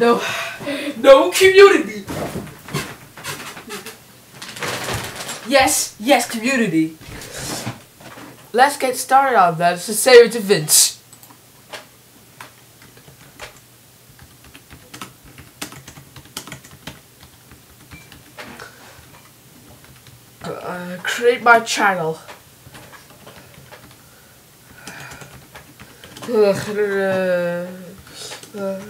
No, no community. Yes, yes, community. Let's get started on that. It's a serious to Vince. Uh, create my channel. Ugh, uh, uh,